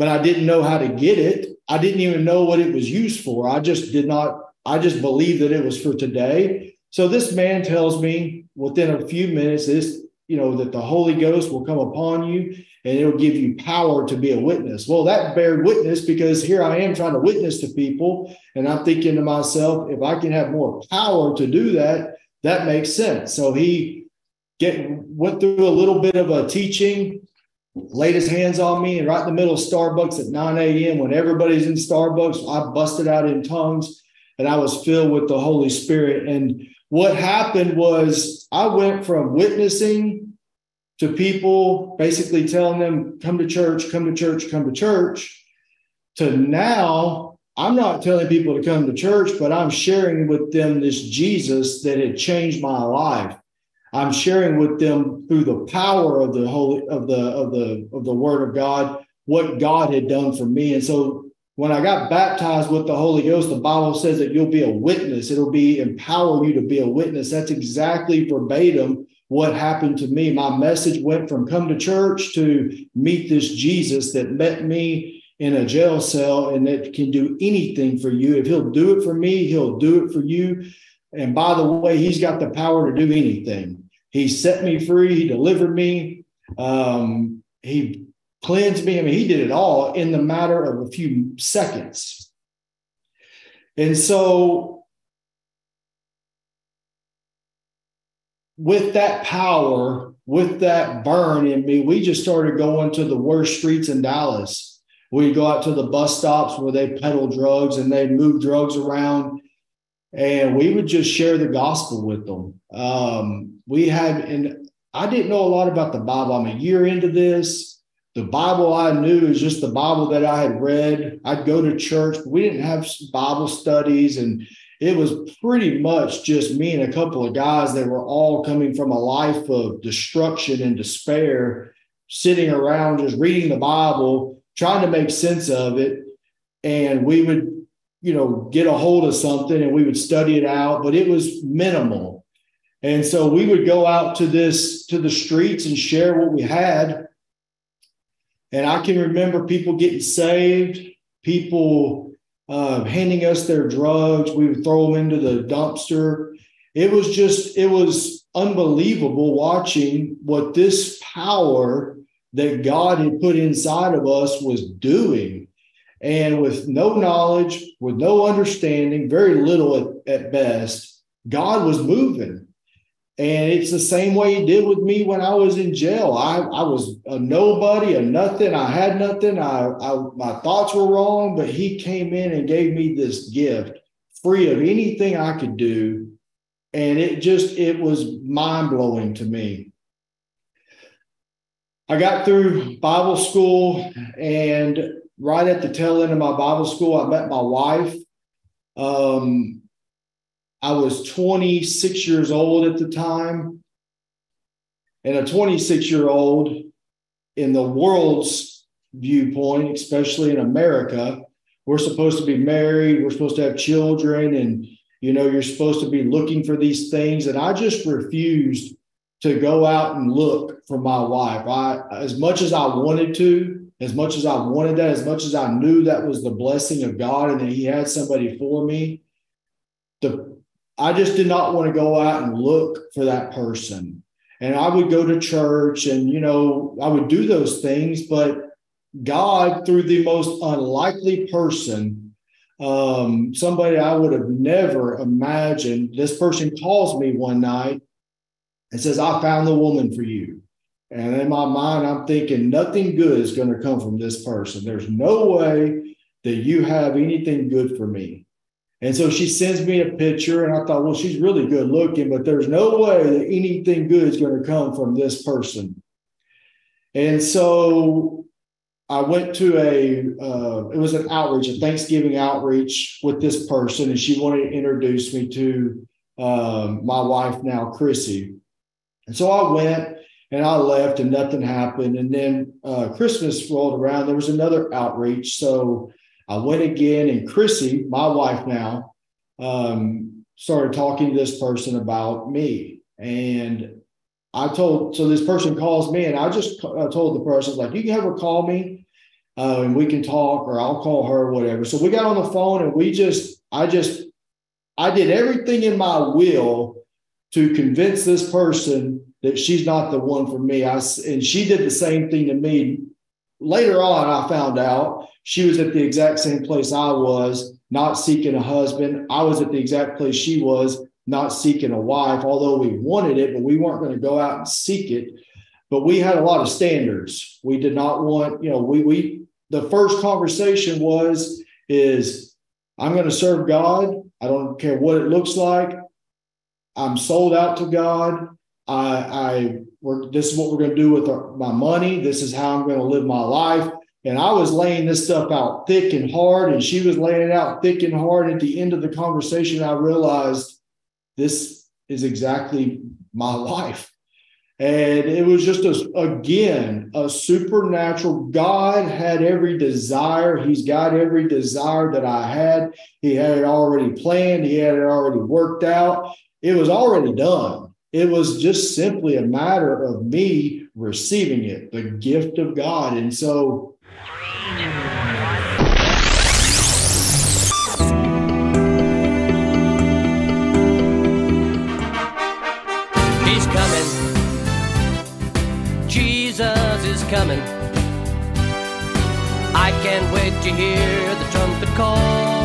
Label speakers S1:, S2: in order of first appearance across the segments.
S1: but I didn't know how to get it. I didn't even know what it was used for. I just did not, I just believed that it was for today. So this man tells me within a few minutes, this, you know, that the Holy Ghost will come upon you and it'll give you power to be a witness. Well, that bear witness because here I am trying to witness to people. And I'm thinking to myself, if I can have more power to do that, that makes sense. So he get went through a little bit of a teaching, laid his hands on me, and right in the middle of Starbucks at 9 a.m. when everybody's in Starbucks, I busted out in tongues and I was filled with the Holy Spirit. And what happened was I went from witnessing to people, basically telling them, come to church, come to church, come to church, to now I'm not telling people to come to church, but I'm sharing with them this Jesus that had changed my life. I'm sharing with them through the power of the holy of the of the of the word of God what God had done for me. And so when I got baptized with the Holy Ghost, the Bible says that you'll be a witness. It'll be empower you to be a witness. That's exactly verbatim what happened to me. My message went from come to church to meet this Jesus that met me in a jail cell and that can do anything for you. If he'll do it for me, he'll do it for you. And by the way, he's got the power to do anything. He set me free, he delivered me, um, he cleansed me. I mean, he did it all in the matter of a few seconds. And so with that power, with that burn in me, we just started going to the worst streets in Dallas. We'd go out to the bus stops where they peddle drugs and they move drugs around. And we would just share the gospel with them. Um, we had, and I didn't know a lot about the Bible. I'm a year into this. The Bible I knew is just the Bible that I had read. I'd go to church, but we didn't have Bible studies and it was pretty much just me and a couple of guys that were all coming from a life of destruction and despair, sitting around just reading the Bible, trying to make sense of it. And we would, you know, get a hold of something and we would study it out, but it was minimal. And so we would go out to this, to the streets and share what we had. And I can remember people getting saved, people uh, handing us their drugs. We would throw them into the dumpster. It was just, it was unbelievable watching what this power that God had put inside of us was doing. And with no knowledge, with no understanding, very little at, at best, God was moving. And it's the same way he did with me when I was in jail. I, I was a nobody, a nothing. I had nothing. I, I my thoughts were wrong, but he came in and gave me this gift, free of anything I could do. And it just it was mind blowing to me. I got through Bible school, and right at the tail end of my Bible school, I met my wife. Um, I was 26 years old at the time. And a 26 year old in the world's viewpoint, especially in America, we're supposed to be married, we're supposed to have children, and you know, you're supposed to be looking for these things. And I just refused to go out and look for my wife. I as much as I wanted to, as much as I wanted that, as much as I knew that was the blessing of God and that He had somebody for me, the I just did not want to go out and look for that person. And I would go to church and, you know, I would do those things, but God, through the most unlikely person, um, somebody I would have never imagined, this person calls me one night and says, I found the woman for you. And in my mind, I'm thinking nothing good is going to come from this person. There's no way that you have anything good for me. And so she sends me a picture, and I thought, well, she's really good looking, but there's no way that anything good is going to come from this person. And so I went to a, uh, it was an outreach, a Thanksgiving outreach with this person, and she wanted to introduce me to um, my wife now, Chrissy. And so I went and I left, and nothing happened. And then uh, Christmas rolled around. There was another outreach. So I went again, and Chrissy, my wife now, um, started talking to this person about me. And I told, so this person calls me, and I just uh, told the person, like, you can have her call me. uh, and we can talk, or I'll call her, whatever. So we got on the phone, and we just, I just, I did everything in my will to convince this person that she's not the one for me. I and she did the same thing to me. Later on, I found out she was at the exact same place I was, not seeking a husband. I was at the exact place she was, not seeking a wife, although we wanted it, but we weren't going to go out and seek it. But we had a lot of standards. We did not want, you know, we we the first conversation was is I'm going to serve God. I don't care what it looks like. I'm sold out to God. I, I this is what we're going to do with our, my money. This is how I'm going to live my life. And I was laying this stuff out thick and hard, and she was laying it out thick and hard. At the end of the conversation, I realized this is exactly my life. And it was just a, again a supernatural. God had every desire. He's got every desire that I had. He had it already planned. He had it already worked out. It was already done. It was just simply a matter of me receiving it, the gift of God. And so
S2: He's coming. Jesus is coming. I can't wait to hear the trumpet call.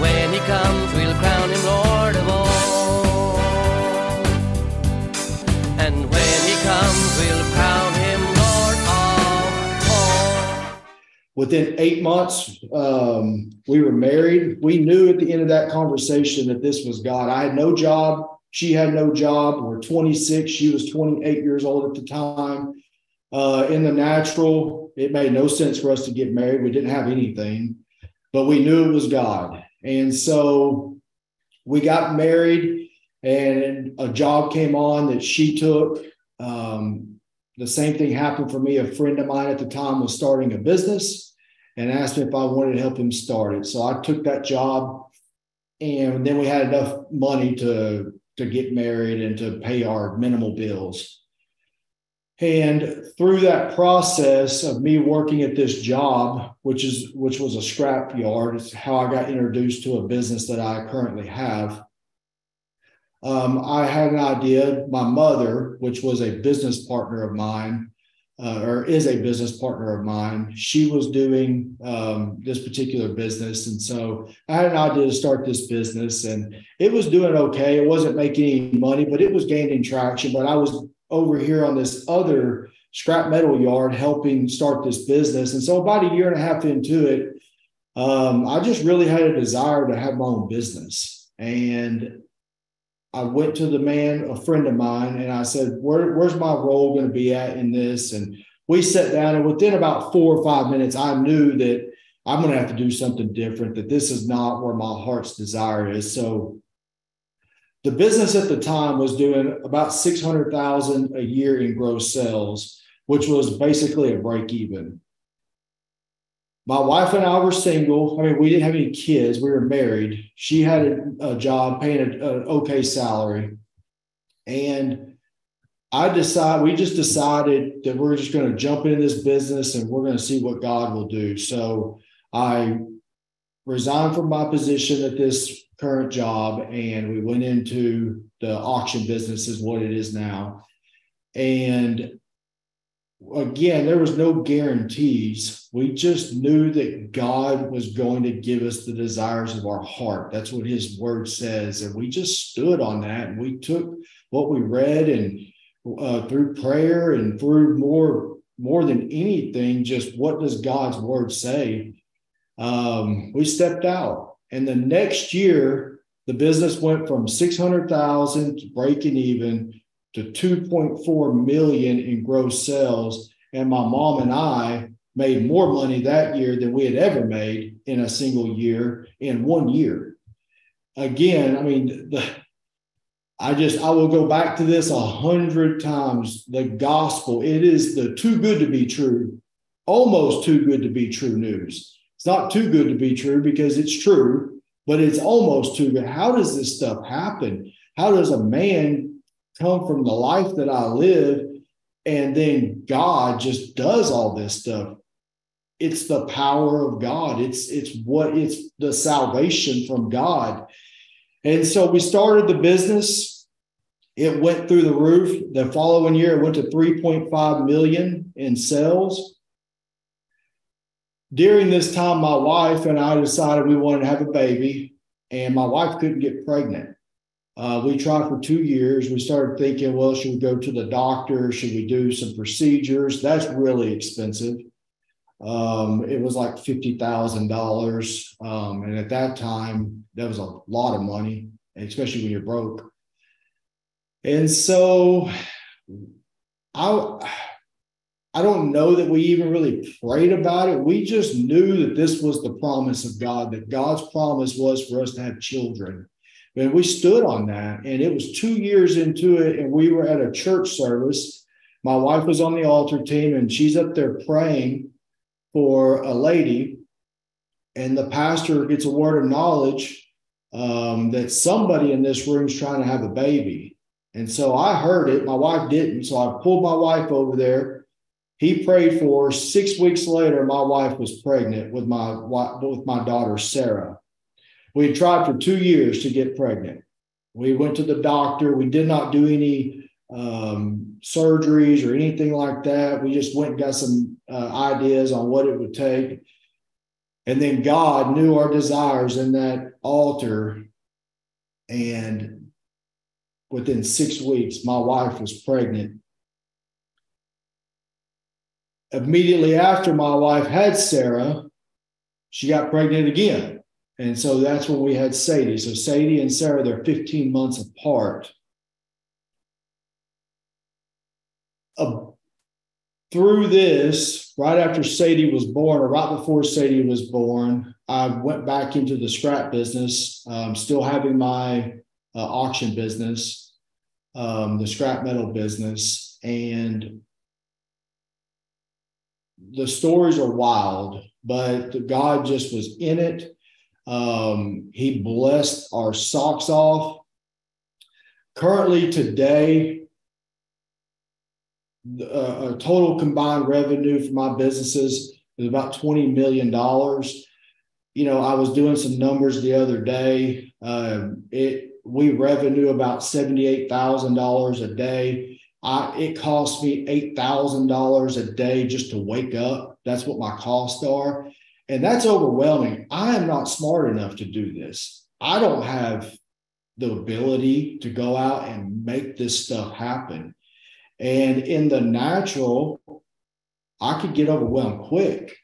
S2: When he comes, we'll crown him Lord of all. And when he comes, we'll crown him Lord of all.
S1: within eight months, um, we were married. We knew at the end of that conversation that this was God. I had no job. She had no job. We're 26. She was 28 years old at the time. Uh, in the natural, it made no sense for us to get married. We didn't have anything, but we knew it was God. And so we got married, and a job came on that she took. Um, the same thing happened for me. A friend of mine at the time was starting a business and asked me if I wanted to help him start it. So I took that job, and then we had enough money to to get married and to pay our minimal bills. And through that process of me working at this job, which is which was a scrap yard, is how I got introduced to a business that I currently have. Um, I had an idea. My mother, which was a business partner of mine, uh, or is a business partner of mine, she was doing um, this particular business, and so I had an idea to start this business, and it was doing okay. It wasn't making any money, but it was gaining traction. But I was over here on this other scrap metal yard helping start this business. And so about a year and a half into it, um, I just really had a desire to have my own business. And I went to the man, a friend of mine, and I said, Where, Where's my role going to be at in this? And we sat down, and within about four or five minutes, I knew that I'm going to have to do something different, that this is not where my heart's desire is. So the business at the time was doing about 600,000 a year in gross sales, which was basically a break even. My wife and I were single. I mean, we didn't have any kids. We were married. She had a, a job paying an okay salary. And I decided, we just decided that we're just going to jump into this business and we're going to see what God will do. So I resigned from my position at this current job and we went into the auction business is what it is now. And again there was no guarantees. We just knew that god was going to give us the desires of our heart. That's what his word says. And we just stood on that and we took what we read and uh, through prayer and through more more than anything just what does god's word say? Um, we stepped out and the next year, the business went from 600,000 to breaking even to 2.4 million in gross sales. And my mom and I made more money that year than we had ever made in a single year in one year. Again, I mean, the, I just I will go back to this a hundred times. The gospel, it is the too good to be true, almost too good to be true news. It's not too good to be true because it's true, but it's almost too good. How does this stuff happen? how does a man come from the life that I live and then God just does all this stuff? It's the power of God. It's it's what it's the salvation from God. And so we started the business. It went through the roof. The following year, it went to 3.5 million in sales. During this time, my wife and I decided we wanted to have a baby, and my wife couldn't get pregnant. Uh, we tried for two years. We started thinking, well, should we go to the doctor? Should we do some procedures? That's really expensive. Um, it was like fifty thousand um, dollars, and at that time, that was a lot of money, especially when you're broke. And so, I I don't know that we even really prayed about it. We just knew that this was the promise of God, that God's promise was for us to have children. And we stood on that. And it was two years into it, and we were at a church service. My wife was on the altar team, and she's up there praying for a lady. And the pastor gets a word of knowledge um, that somebody in this room is trying to have a baby. And so I heard it. My wife didn't. So I pulled my wife over there. He prayed for. Six weeks later, my wife was pregnant with my with my daughter Sarah. We had tried for two years to get pregnant. We went to the doctor. We did not do any um, surgeries or anything like that. We just went and got some uh, ideas on what it would take. And then God knew our desires in that altar. And within six weeks, my wife was pregnant. Immediately after my wife had Sarah, she got pregnant again. And so that's when we had Sadie. So Sadie and Sarah, they're 15 months apart. Uh, through this, right after Sadie was born, or right before Sadie was born, I went back into the scrap business, um, still having my uh, auction business, um, the scrap metal business. And the stories are wild, but God just was in it. Um, he blessed our socks off. Currently, today, uh, total combined revenue for my businesses is about $20 million. You know, I was doing some numbers the other day. Uh, it we revenue about $78,000 a day. I, it costs me $8,000 a day just to wake up. That's what my costs are. And that's overwhelming. I am not smart enough to do this. I don't have the ability to go out and make this stuff happen. And in the natural, I could get overwhelmed quick,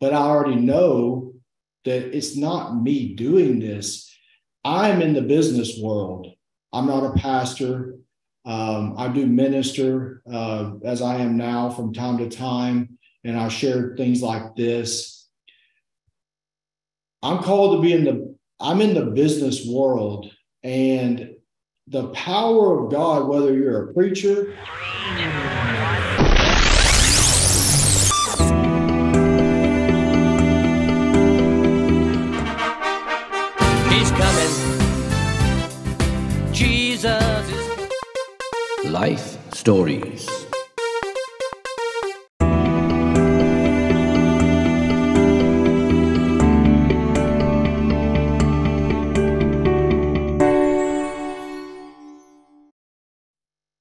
S1: but I already know that it's not me doing this. I'm in the business world. I'm not a pastor. Um, I do minister uh, as I am now from time to time, and I share things like this I'm called to be in the I'm in the business world and the power of God, whether you're a preacher.
S3: Life Stories.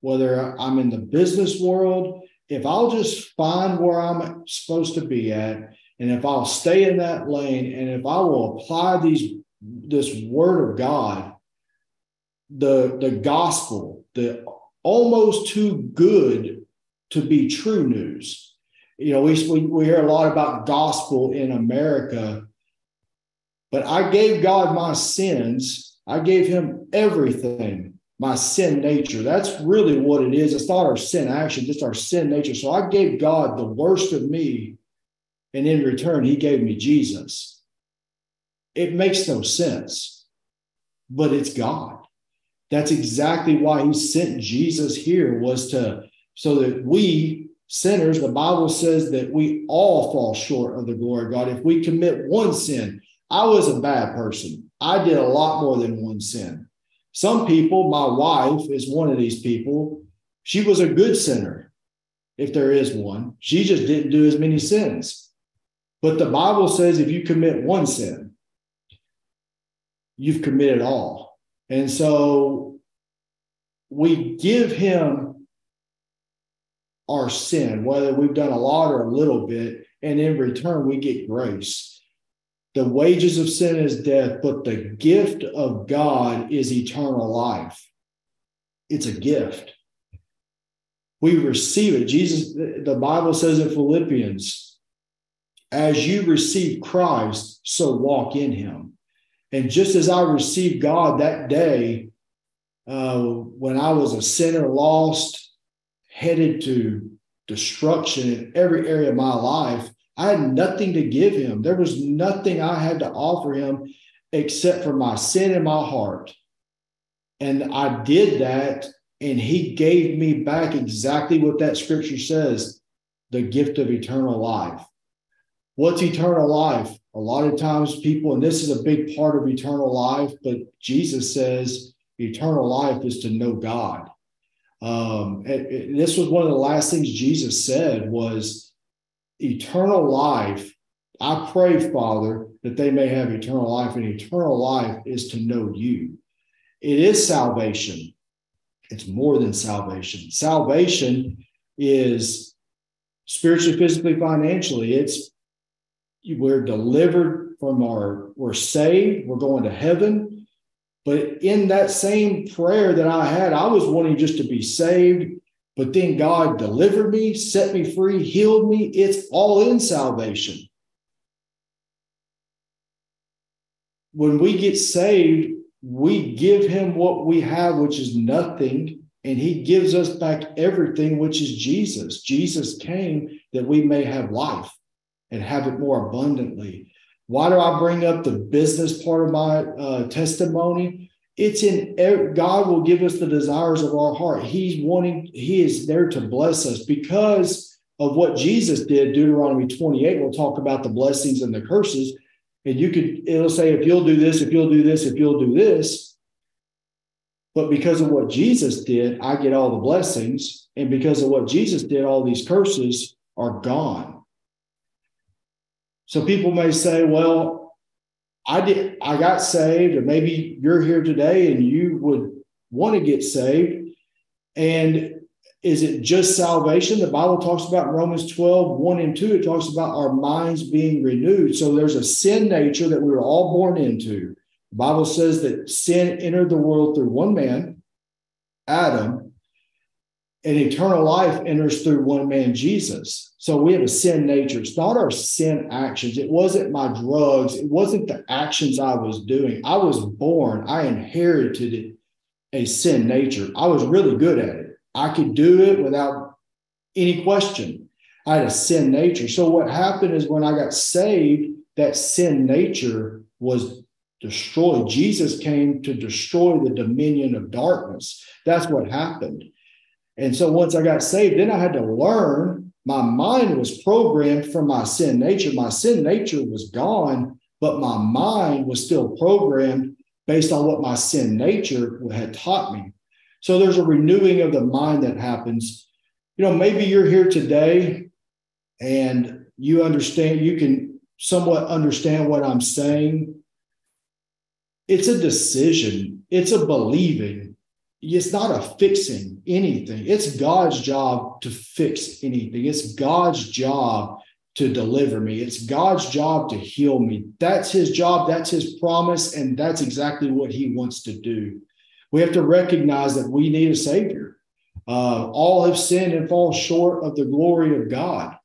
S1: whether I'm in the business world, if I'll just find where I'm supposed to be at, and if I'll stay in that lane, and if I will apply these this word of God, the the gospel, the almost too good to be true news. You know, we, we, we hear a lot about gospel in America, but I gave God my sins. I gave him everything my sin nature. That's really what it is. It's not our sin action, just our sin nature. So I gave God the worst of me, and in return, He gave me Jesus. It makes no sense, but it's God. That's exactly why He sent Jesus here was to so that we sinners, the Bible says that we all fall short of the glory of God. If we commit one sin, I was a bad person. I did a lot more than one sin. Some people, my wife is one of these people. She was a good sinner, if there is one. She just didn't do as many sins. But the Bible says if you commit one sin, you've committed all. And so we give him our sin, whether we've done a lot or a little bit, and in return, we get grace. The wages of sin is death, but the gift of God is eternal life. It's a gift. We receive it. Jesus, the Bible says in Philippians, as you receive Christ, so walk in him. And just as I received God that day, uh, when I was a sinner, lost, headed to destruction in every area of my life, I had nothing to give him. There was nothing I had to offer him except for my sin in my heart. And I did that, and he gave me back exactly what that scripture says the gift of eternal life. What's eternal life? A lot of times, people, and this is a big part of eternal life, but Jesus says eternal life is to know God. Um, and, and this was one of the last things Jesus said was, eternal life. I pray, Father, that they may have eternal life, and eternal life is to know you. It is salvation. It's more than salvation. Salvation is spiritually, physically, financially. It's we're delivered from our, we're saved, we're going to heaven. But in that same prayer that I had, I was wanting just to be saved but then God delivered me, set me free, healed me. It's all in salvation. When we get saved, we give him what we have, which is nothing, and he gives us back everything, which is Jesus. Jesus came that we may have life and have it more abundantly. Why do I bring up the business part of my uh, testimony? it's in God will give us the desires of our heart. He's wanting, He is there to bless us because of what Jesus did. Deuteronomy 28 we'll talk about the blessings and the curses. And you could, it'll say, if you'll do this, if you'll do this, if you'll do this. But because of what Jesus did, I get all the blessings. And because of what Jesus did, all these curses are gone. So people may say, well, I did I got saved, and maybe you're here today and you would want to get saved. And is it just salvation? The Bible talks about Romans 12, 1 and 2. It talks about our minds being renewed. So there's a sin nature that we were all born into. The Bible says that sin entered the world through one man, Adam, and eternal life enters through one man, Jesus. So we have a sin nature. It's not our sin actions. It wasn't my drugs. It wasn't the actions I was doing. I was born, I inherited a sin nature. I was really good at it. I could do it without any question. I had a sin nature. So what happened is when I got saved, that sin nature was destroyed. Jesus came to destroy the dominion of darkness. That's what happened. And so once I got saved, then I had to learn. My mind was programmed from my sin nature. My sin nature was gone, but my mind was still programmed based on what my sin nature had taught me. So there's a renewing of the mind that happens. You know, maybe you're here today and you understand, you can somewhat understand what I'm saying. It's a decision, it's a believing it's not a fixing anything. It's God's job to fix anything. It's God's job to deliver me. It's God's job to heal me. That's his job. That's his promise. And that's exactly what he wants to do. We have to recognize that we need a savior. Uh, all have sinned and fall short of the glory of God.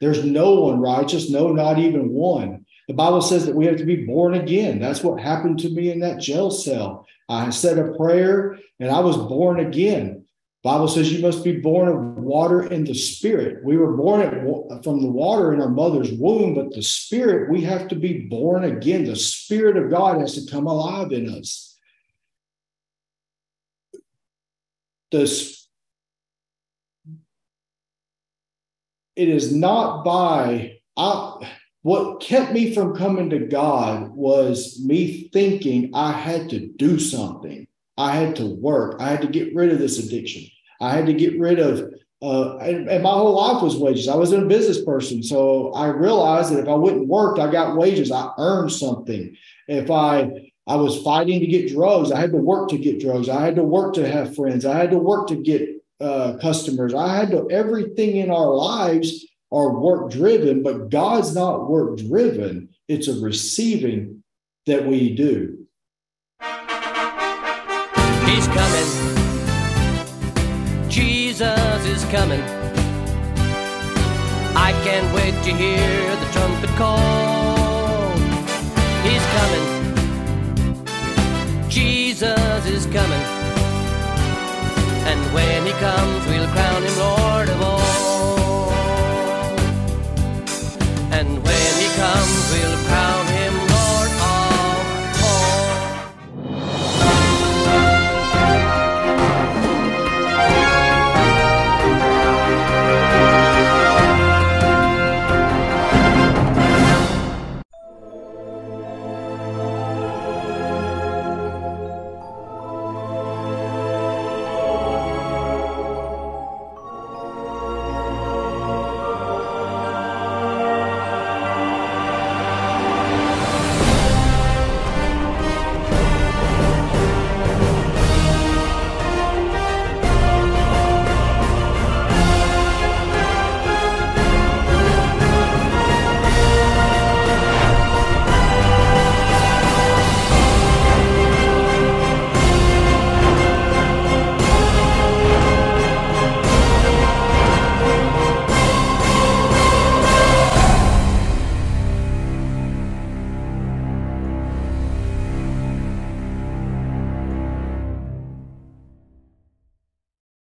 S1: There's no one righteous, no, not even one. The Bible says that we have to be born again. That's what happened to me in that jail cell. I said a prayer and I was born again. Bible says you must be born of water and the spirit. We were born from the water in our mother's womb, but the spirit, we have to be born again. The spirit of God has to come alive in us. This, it is not by, I, what kept me from coming to God was me thinking I had to do something. I had to work. I had to get rid of this addiction. I had to get rid of, uh, and, and, my whole life was wages. I was a business person. So I realized that if I wouldn't work, I got wages. I earned something. If I, I was fighting to get drugs, I had to work to get drugs. I had to work to have friends. I had to work to get uh, customers. I had to, everything in our lives are work driven, but God's not work driven. It's a receiving that we do.
S2: He's coming. Jesus is coming. I can't wait to hear the trumpet call. He's coming. Jesus is coming. And when he comes, we'll crown